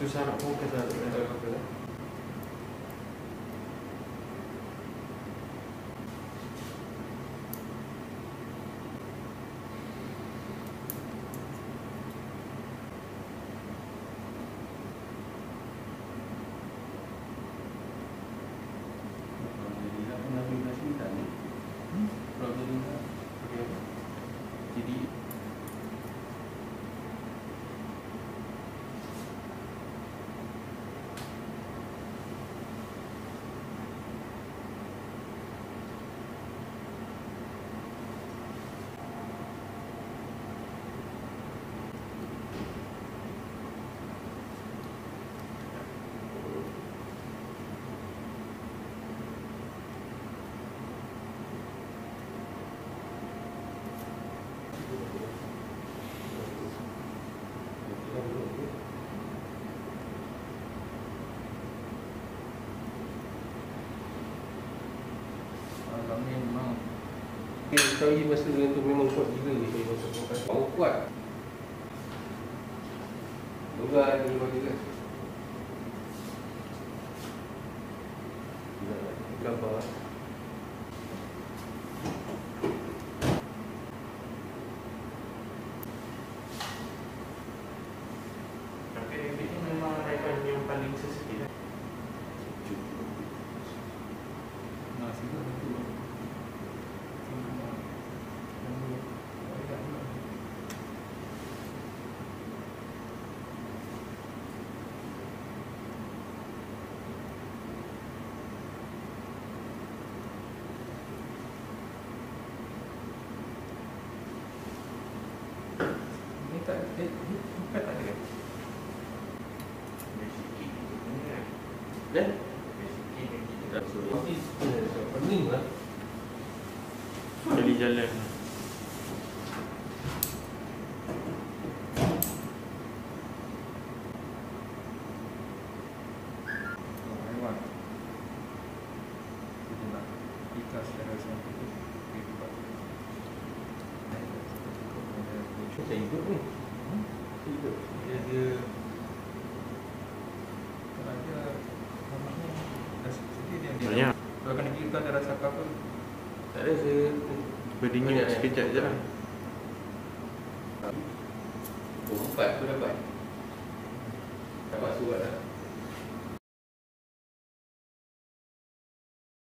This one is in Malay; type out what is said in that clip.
두 사람, 혹해서 내가 그래. Sekali masa tu memang kuat gila ni Saya rasa. Kuat. Ada dua juga Gambar. Tapi rabbit ni memang haiwan yang paling sensitif Dan pening lah Kali jalan Oh. Kita. Kita hidup ni Hmm? Hidup Dia dia kalau dia namanya dah sedih dia dia Banyak. Kalau kena pergi tu ada rasa apa-apa Tak ada saya Berdingin Banyak, sekejap je lah. Oh, empat tu dapat. Dapat surat lah